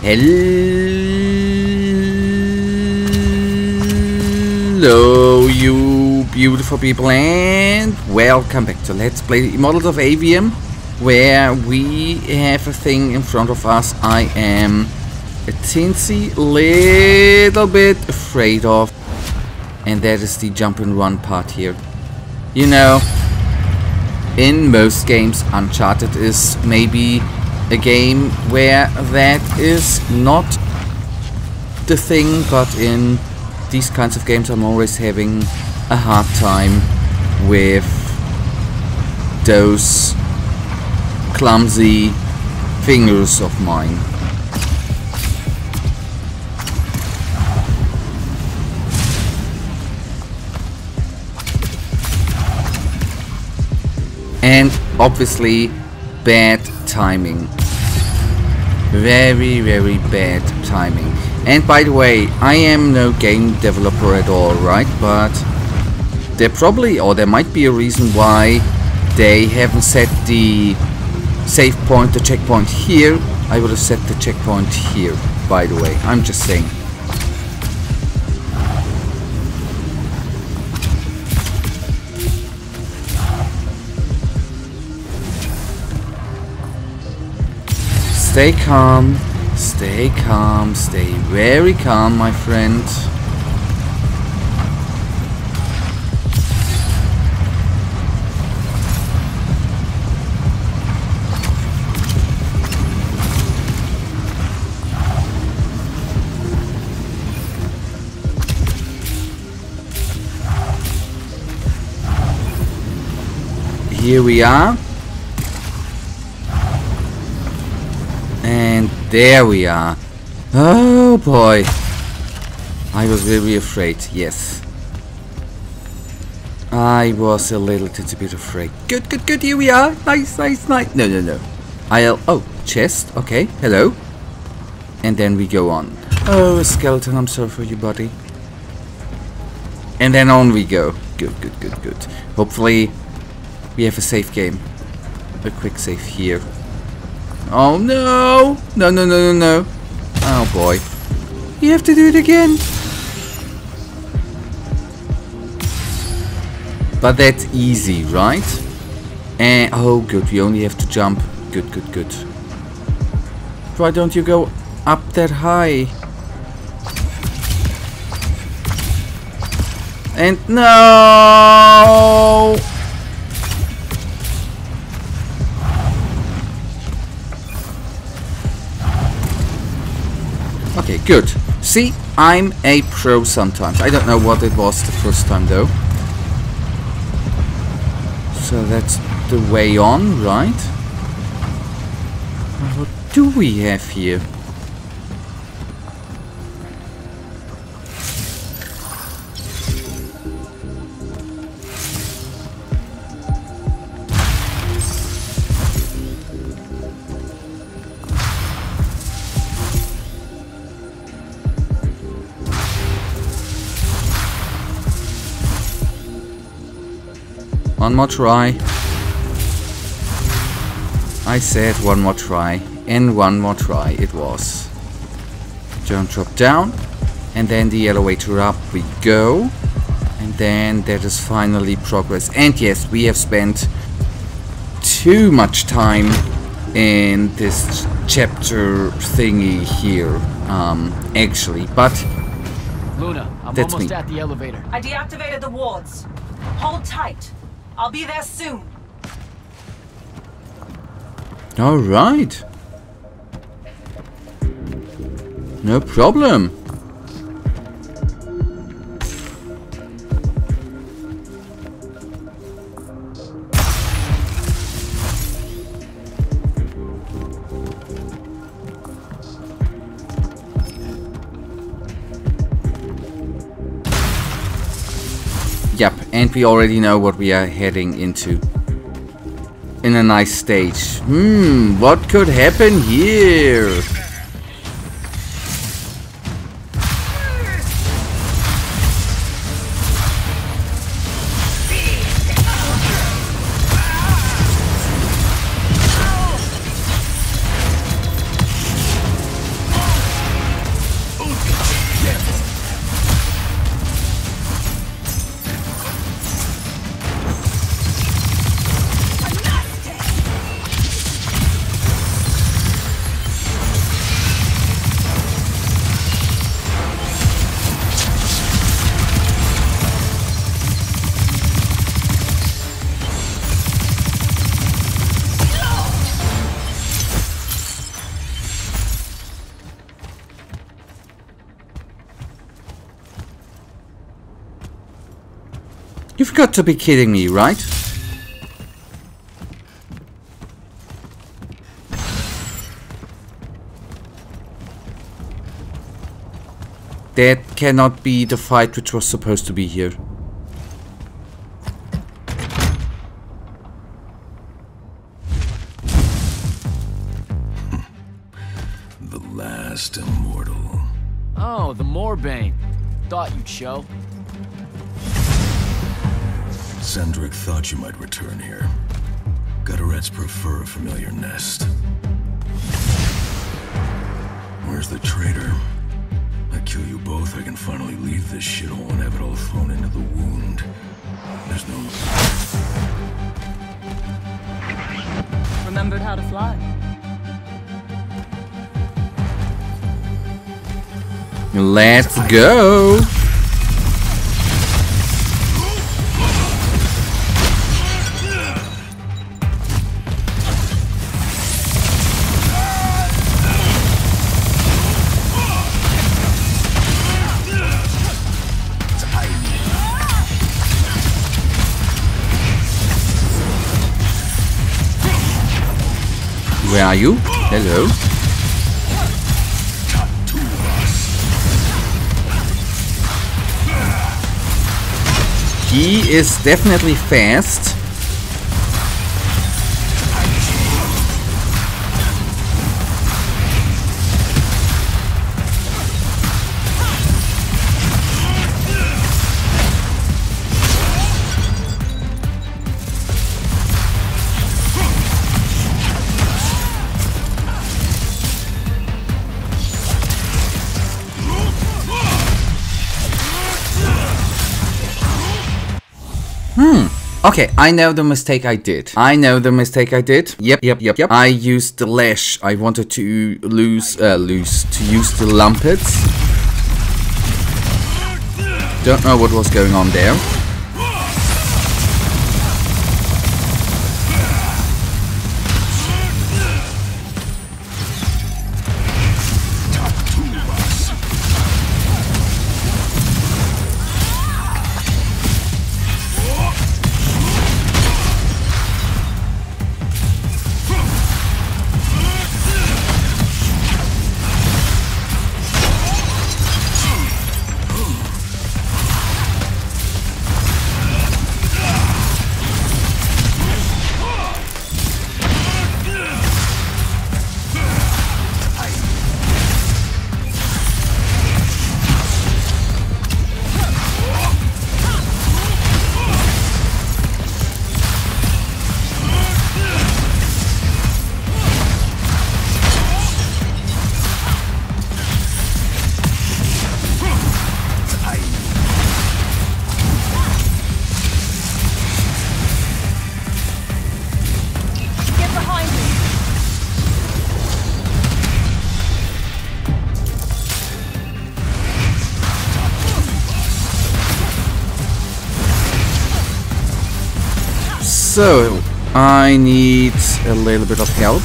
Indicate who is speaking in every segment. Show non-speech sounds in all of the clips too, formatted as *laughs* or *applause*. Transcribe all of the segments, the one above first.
Speaker 1: Hello, you beautiful people, and welcome back to Let's Play Immortals of Aveum, where we have a thing in front of us I am a teensy little bit afraid of, and that is the jump and run part here. You know, in most games, Uncharted is maybe a game where that is not the thing, but in these kinds of games I'm always having a hard time with those clumsy fingers of mine. And obviously bad timing. Very, very bad timing. And by the way, I am no game developer at all, right? But there probably, or there might be a reason why they haven't set the save point, the checkpoint here. I would have set the checkpoint here, by the way. I'm just saying. Stay calm, stay calm, stay very calm, my friend. Here we are. And there we are. Oh boy. I was very afraid, yes. I was a little bit afraid. Good, good, good, here we are. Nice, nice, nice. No, no, no. I'll... Oh, chest. Okay, hello. And then we go on. Oh, skeleton, I'm sorry for you, buddy. And then on we go. Good, good, good, good. Hopefully we have a safe game. A quick save here. Oh no! No, no, no, no, no. Oh boy. You have to do it again. But that's easy, right? And oh good, we only have to jump. Good, good, good. Why don't you go up that high? And no! Good. See, I'm a pro sometimes. I don't know what it was the first time though. So that's the way on, right? What do we have here? One more try. I said one more try. And one more try it was. Don't drop down. And then the elevator up we go. And then that is finally progress. And yes, we have spent too much time in this chapter thingy here. Um, actually, but...
Speaker 2: Luna, I'm
Speaker 1: That's
Speaker 2: almost
Speaker 1: me.
Speaker 2: at the elevator.
Speaker 3: I deactivated the wards. Hold tight. I'll be there soon.
Speaker 1: Alright. No problem. And we already know what we are heading into. In a nice stage. Hmm, what could happen here? Got to be kidding me, right? That cannot be the fight which was supposed to be here.
Speaker 4: The last immortal.
Speaker 2: Oh, the Morbane. Thought you'd show.
Speaker 4: Sandrakk thought you might return here. Gutterets prefer a familiar nest. Where's the traitor? I kill you both, I can finally leave this shithole and have it all thrown into the wound. There's no...
Speaker 3: Remembered how to fly.
Speaker 1: Let's go! Where are you? Hello. He is definitely fast. Okay, I know the mistake I did. I know the mistake I did. Yep, yep, yep, yep. I used the lash. I wanted to lose, uh, lose, to use the limpets. Don't know what was going on there. So, I need a little bit of help.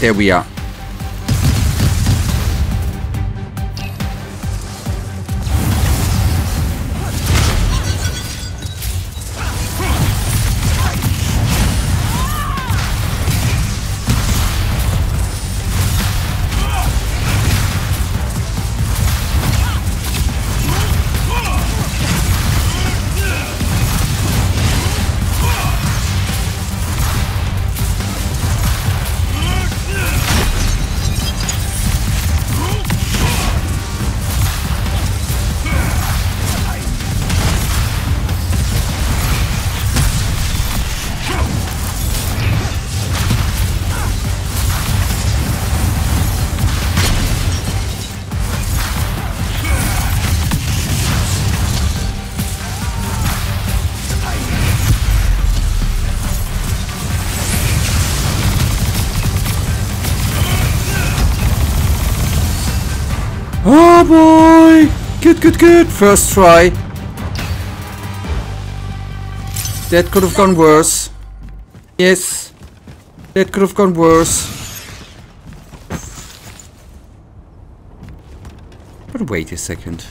Speaker 1: There we are. Oh boy! Good, good, good. First try. That could have gone worse. Yes. That could have gone worse. But wait a second.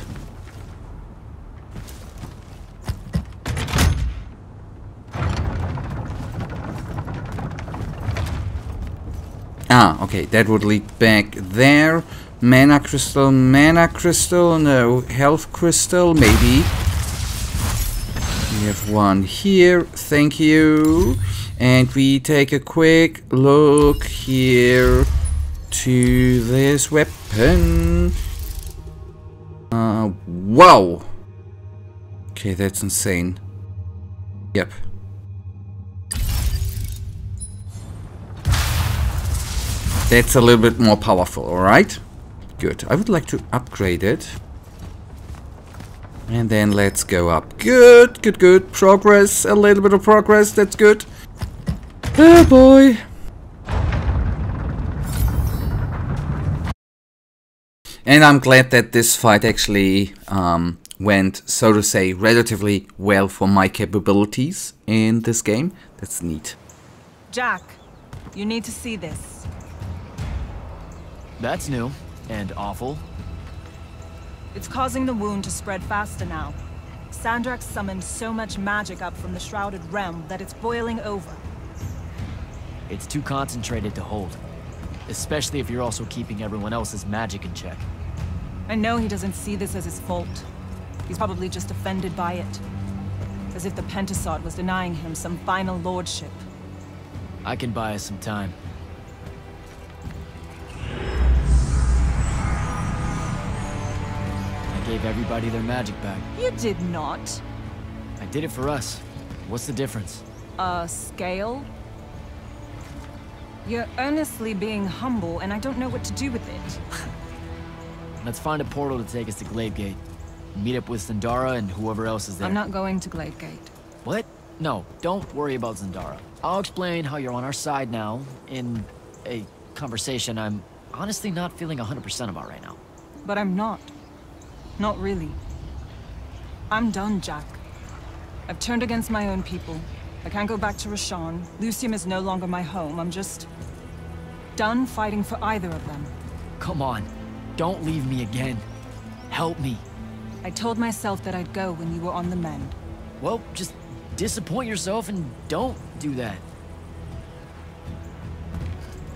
Speaker 1: Ah, okay, that would lead back there. Mana crystal, mana crystal, no, health crystal, maybe. We have one here, thank you. And we take a quick look here to this weapon. Uh, wow! Okay, that's insane. Yep. That's a little bit more powerful, alright? Good. I would like to upgrade it. And then let's go up. Good, good, good. Progress. A little bit of progress. That's good. Oh boy. And I'm glad that this fight actually um, went, so to say, relatively well for my capabilities in this game. That's neat.
Speaker 3: Jak, you need to see this.
Speaker 2: That's new. And awful.
Speaker 3: It's causing the wound to spread faster now. Sandrakk summoned so much magic up from the Shrouded Realm that it's boiling over.
Speaker 2: It's too concentrated to hold. Especially if you're also keeping everyone else's magic in check.
Speaker 3: I know he doesn't see this as his fault. He's probably just offended by it. As if the Pentasod was denying him some final lordship.
Speaker 2: I can buy us some time. Gave everybody their magic back.
Speaker 3: You did not.
Speaker 2: I did it for us. What's the difference?
Speaker 3: A scale? You're earnestly being humble, and I don't know what to do with it. *laughs*
Speaker 2: Let's find a portal to take us to Gladegate. Meet up with Zendara and whoever else is there.
Speaker 3: I'm not going to Gladegate.
Speaker 2: What? No, don't worry about Zendara. I'll explain how you're on our side now in a conversation I'm honestly not feeling 100% about right now.
Speaker 3: But I'm not. Not really. I'm done, Jak. I've turned against my own people. I can't go back to Rasharn. Lucium is no longer my home. I'm just... done fighting for either of them.
Speaker 2: Come on, don't leave me again. Help me.
Speaker 3: I told myself that I'd go when you were on the mend.
Speaker 2: Well, just disappoint yourself and don't do that.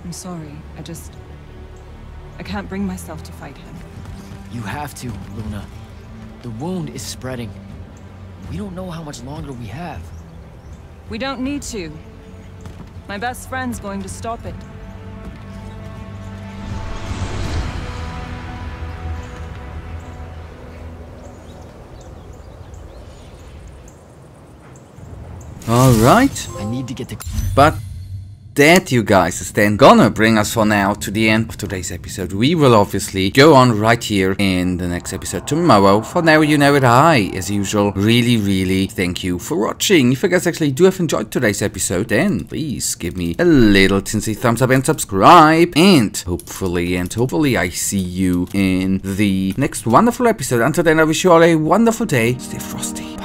Speaker 3: I'm sorry. I just... I can't bring myself to fight him.
Speaker 2: You have to, Luna. The wound is spreading. We don't know how much longer we have.
Speaker 3: We don't need to. My best friend's going to stop it.
Speaker 1: Alright.
Speaker 2: I need to get to...
Speaker 1: But that, you guys, is then gonna bring us for now to the end of today's episode. We will obviously go on right here in the next episode tomorrow. For now, you know it. I, as usual, really, really thank you for watching. If you guys actually do have enjoyed today's episode, then please give me a little tinsy thumbs up and subscribe. And hopefully, and hopefully I see you in the next wonderful episode. Until then, I wish you all a wonderful day. Stay frosty.